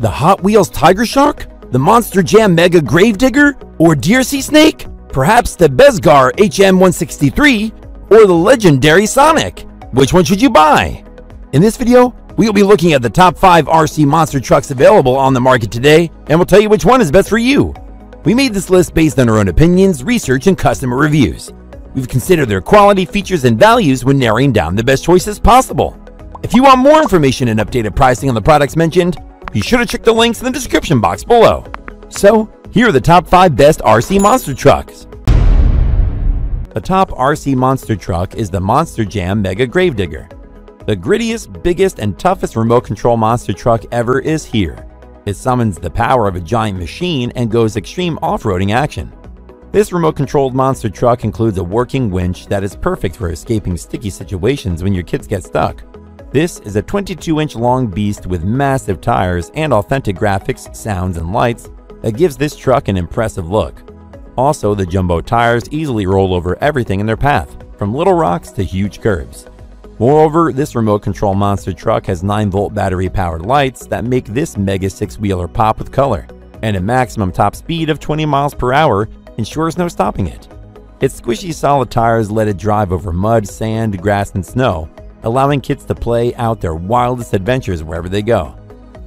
The Hot Wheels Tiger Shark? The Monster Jam Mega Grave Digger? Or DEERC Snake? Perhaps the Bezgar HM163? Or the Laegendary Sonic? Which one should you buy? In this video, we will be looking at the top 5 RC monster trucks available on the market today, and we'll tell you which one is best for you. We made this list based on our own opinions, research, and customer reviews. We've considered their quality, features, and values when narrowing down the best choices possible. If you want more information and updated pricing on the products mentioned, be sure to check the links in the description box below. So, here are the top 5 best RC monster trucks. The top RC monster truck is the Monster Jam Mega Grave Digger. The grittiest, biggest, and toughest remote control monster truck ever is here. It summons the power of a giant machine and goes extreme off-roading action. This remote controlled monster truck includes a working winch that is perfect for escaping sticky situations when your kids get stuck. This is a 22 inch long beast with massive tires and authentic graphics, sounds, and lights that gives this truck an impressive look. Also, the jumbo tires easily roll over everything in their path, from little rocks to huge curves. Moreover, this remote control monster truck has 9 volt battery powered lights that make this mega 6 wheeler pop with color, and a maximum top speed of 20 miles per hour ensures no stopping it. Its squishy solid tires let it drive over mud, sand, grass, and snow, allowing kids to play out their wildest adventures wherever they go.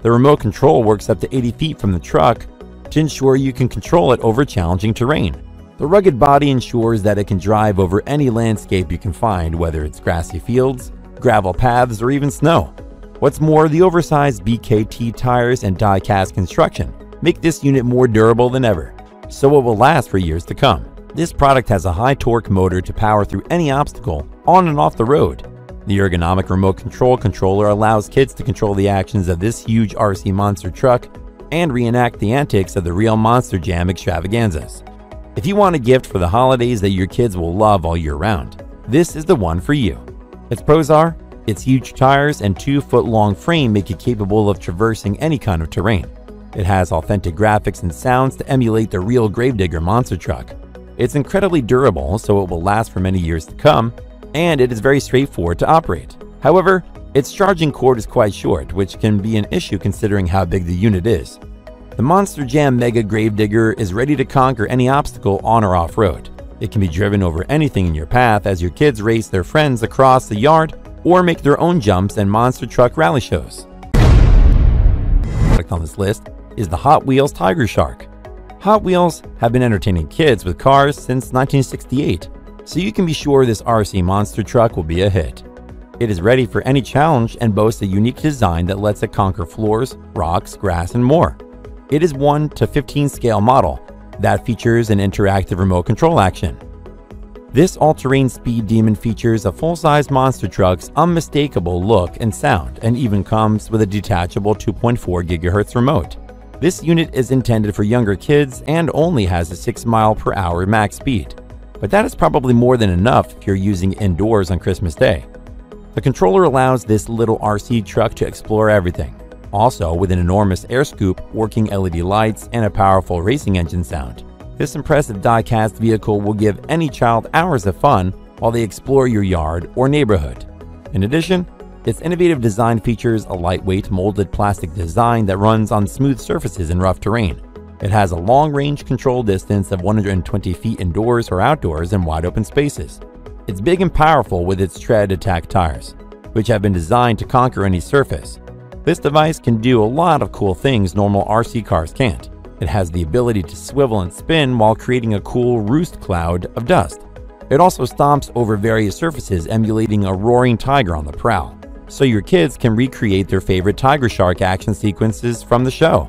The remote control works up to 80 feet from the truck to ensure you can control it over challenging terrain. The rugged body ensures that it can drive over any landscape you can find, whether it's grassy fields, gravel paths, or even snow. What's more, the oversized BKT tires and die-cast construction make this unit more durable than ever, so it will last for years to come. This product has a high torque motor to power through any obstacle on and off the road, the ergonomic remote control controller allows kids to control the actions of this huge RC monster truck and reenact the antics of the real Monster Jam extravaganzas. If you want a gift for the holidays that your kids will love all year round, this is the one for you. Its pros are its huge tires and 2 foot long frame make it capable of traversing any kind of terrain. It has authentic graphics and sounds to emulate the real Grave Digger monster truck. It's incredibly durable, so it will last for many years to come, and it is very straightforward to operate. However, its charging cord is quite short, which can be an issue considering how big the unit is. The Monster Jam Mega Grave Digger is ready to conquer any obstacle on or off road. It can be driven over anything in your path as your kids race their friends across the yard or make their own jumps and monster truck rally shows. on this list is the Hot Wheels Tiger Shark. Hot Wheels have been entertaining kids with cars since 1968 so you can be sure this RC monster truck will be a hit. It is ready for any challenge and boasts a unique design that lets it conquer floors, rocks, grass, and more. It is 1 to 15 scale model that features an interactive remote control action. This all-terrain speed demon features a full-size monster truck's unmistakable look and sound and even comes with a detachable 2.4 GHz remote. This unit is intended for younger kids and only has a 6 mile per hour max speed but that is probably more than enough if you're using indoors on Christmas Day. The controller allows this little RC truck to explore everything, also with an enormous air scoop, working LED lights, and a powerful racing engine sound. This impressive die-cast vehicle will give any child hours of fun while they explore your yard or neighborhood. In addition, its innovative design features a lightweight molded plastic design that runs on smooth surfaces and rough terrain. It has a long range control distance of 120 feet indoors or outdoors in wide open spaces. It's big and powerful with its tread attack tires, which have been designed to conquer any surface. This device can do a lot of cool things normal RC cars can't. It has the ability to swivel and spin while creating a cool roost cloud of dust. It also stomps over various surfaces emulating a roaring tiger on the prowl, so your kids can recreate their favorite tiger shark action sequences from the show.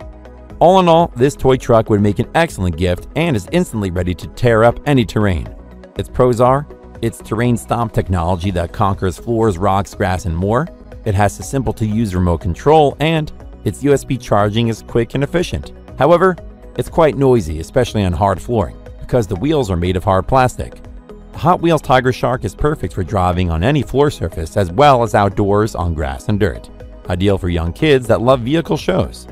All in all, this toy truck would make an excellent gift and is instantly ready to tear up any terrain. Its pros are its terrain stomp technology that conquers floors, rocks, grass, and more. It has a simple to use remote control, and its USB charging is quick and efficient. However, it's quite noisy, especially on hard flooring, because the wheels are made of hard plastic. The Hot Wheels Tiger Shark is perfect for driving on any floor surface as well as outdoors on grass and dirt. Ideal for young kids that love vehicle shows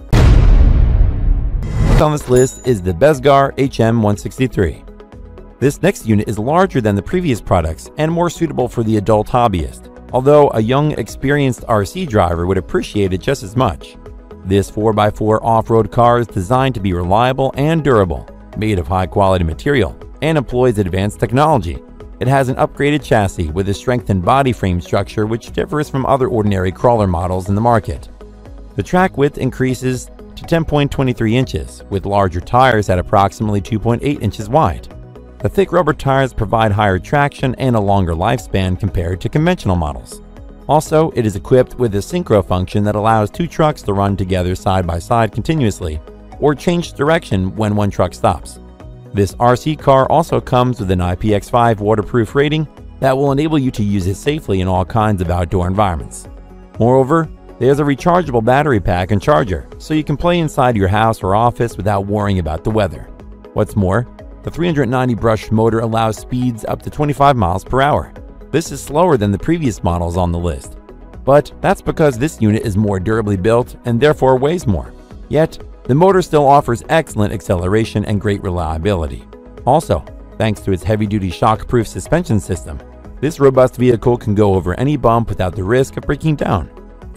on this list is the Bezgar HM163. This next unit is larger than the previous products and more suitable for the adult hobbyist, although a young, experienced RC driver would appreciate it just as much. This 4x4 off road car is designed to be reliable and durable, made of high quality material, and employs advanced technology. It has an upgraded chassis with a strengthened body frame structure which differs from other ordinary crawler models in the market. The track width increases to 10.23 inches, with larger tires at approximately 2.8 inches wide. The thick rubber tires provide higher traction and a longer lifespan compared to conventional models. Also, it is equipped with a synchro function that allows two trucks to run together side by side continuously or change direction when one truck stops. This RC car also comes with an IPX5 waterproof rating that will enable you to use it safely in all kinds of outdoor environments. Moreover, there's a rechargeable battery pack and charger, so you can play inside your house or office without worrying about the weather. What's more, the 390 brush motor allows speeds up to 25 miles per hour. This is slower than the previous models on the list. But that's because this unit is more durably built and therefore weighs more. Yet, the motor still offers excellent acceleration and great reliability. Also, thanks to its heavy-duty shock-proof suspension system, this robust vehicle can go over any bump without the risk of breaking down.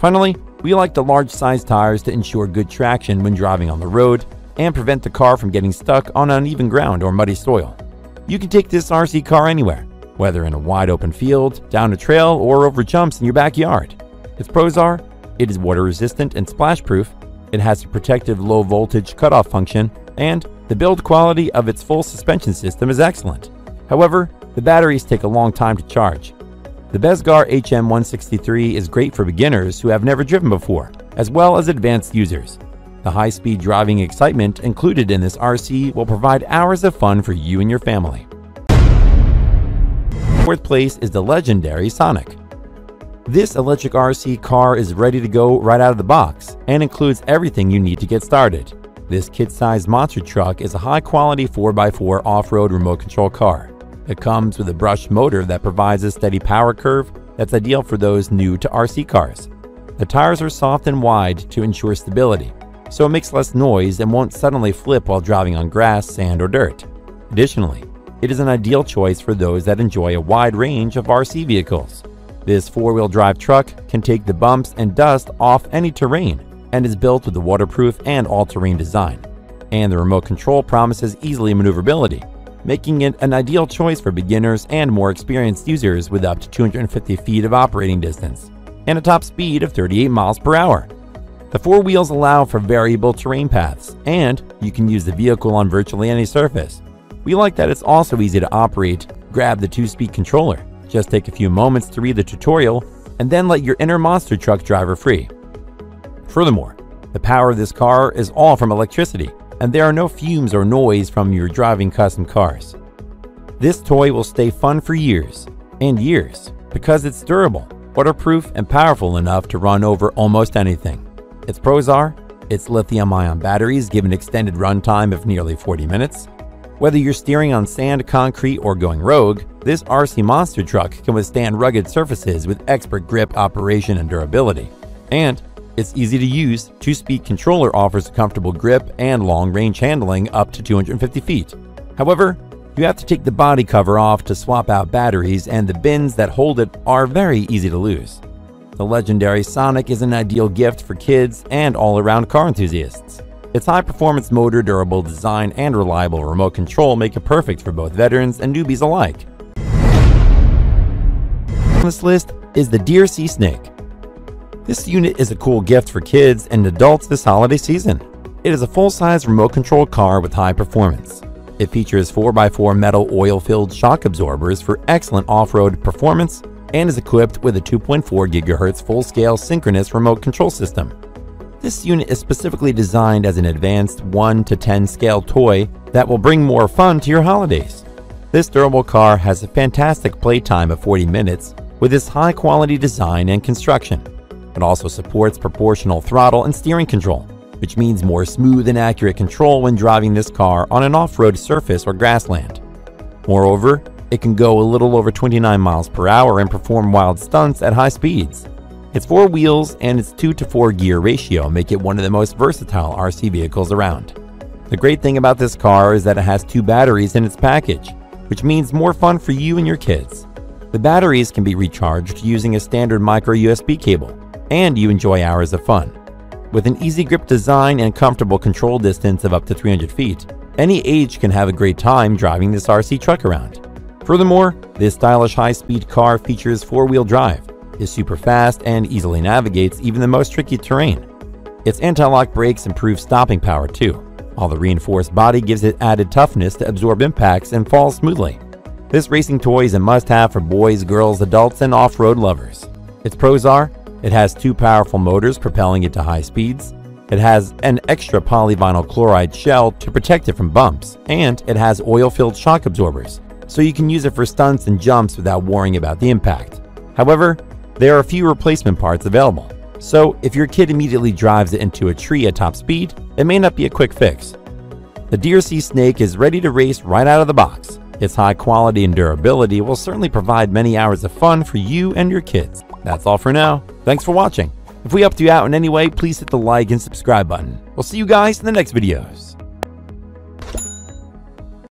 Finally, we like the large size tires to ensure good traction when driving on the road and prevent the car from getting stuck on uneven ground or muddy soil. You can take this RC car anywhere, whether in a wide open field, down a trail, or over jumps in your backyard. Its pros are it is water resistant and splash proof, it has a protective low voltage cutoff function, and the build quality of its full suspension system is excellent. However, the batteries take a long time to charge, the Bezgar HM163 is great for beginners who have never driven before, as well as advanced users. The high speed driving excitement included in this RC will provide hours of fun for you and your family. Fourth place is the Laegendary Sonic. This electric RC car is ready to go right out of the box and includes everything you need to get started. This kit-sized monster truck is a high-quality 4x4 off-road remote control car. It comes with a brushed motor that provides a steady power curve that's ideal for those new to RC cars. The tires are soft and wide to ensure stability, so it makes less noise and won't suddenly flip while driving on grass, sand, or dirt. Additionally, it is an ideal choice for those that enjoy a wide range of RC vehicles. This four-wheel drive truck can take the bumps and dust off any terrain and is built with a waterproof and all-terrain design. And the remote control promises easily maneuverability, making it an ideal choice for beginners and more experienced users with up to 250 feet of operating distance and a top speed of 38 miles per hour. The four wheels allow for variable terrain paths, and you can use the vehicle on virtually any surface. We like that it's also easy to operate. Grab the two-speed controller. Just take a few moments to read the tutorial, and then let your inner monster truck driver free. Furthermore, the power of this car is all from electricity, and there are no fumes or noise from your driving custom cars. This toy will stay fun for years and years because it's durable, waterproof, and powerful enough to run over almost anything. Its pros are its lithium ion batteries give an extended runtime of nearly 40 minutes. Whether you're steering on sand, concrete, or going rogue, this RC monster truck can withstand rugged surfaces with expert grip, operation, and durability. And its easy to use, two speed controller offers a comfortable grip and long range handling up to 250 feet. However, you have to take the body cover off to swap out batteries, and the bins that hold it are very easy to lose. The Laegendary Sonic is an ideal gift for kids and all around car enthusiasts. Its high performance motor, durable design, and reliable remote control make it perfect for both veterans and newbies alike. On this list is the DEERC Snake. This unit is a cool gift for kids and adults this holiday season. It is a full-size remote-controlled car with high performance. It features 4x4 metal oil-filled shock absorbers for excellent off-road performance and is equipped with a 2.4 GHz full-scale synchronous remote control system. This unit is specifically designed as an advanced 1 to 10 scale toy that will bring more fun to your holidays. This durable car has a fantastic playtime of 40 minutes with its high quality design and construction. It also supports proportional throttle and steering control, which means more smooth and accurate control when driving this car on an off-road surface or grassland. Moreover, it can go a little over 29 miles per hour and perform wild stunts at high speeds. Its four wheels and its 2 to 4 gear ratio make it one of the most versatile RC vehicles around. The great thing about this car is that it has two batteries in its package, which means more fun for you and your kids. The batteries can be recharged using a standard micro USB cable, and you enjoy hours of fun. With an easy grip design and comfortable control distance of up to 300 feet, any age can have a great time driving this RC truck around. Furthermore, this stylish high-speed car features four-wheel drive, is super fast, and easily navigates even the most tricky terrain. Its anti-lock brakes improve stopping power too, while the reinforced body gives it added toughness to absorb impacts and fall smoothly. This racing toy is a must-have for boys, girls, adults, and off-road lovers. Its pros are, it has two powerful motors propelling it to high speeds, it has an extra polyvinyl chloride shell to protect it from bumps, and it has oil-filled shock absorbers, so you can use it for stunts and jumps without worrying about the impact. However, there are few replacement parts available, so if your kid immediately drives it into a tree at top speed, it may not be a quick fix. The DEERC Snake is ready to race right out of the box. Its high quality and durability will certainly provide many hours of fun for you and your kids. That's all for now. Thanks for watching. If we helped you out in any way, please hit the like and subscribe button. We'll see you guys in the next videos.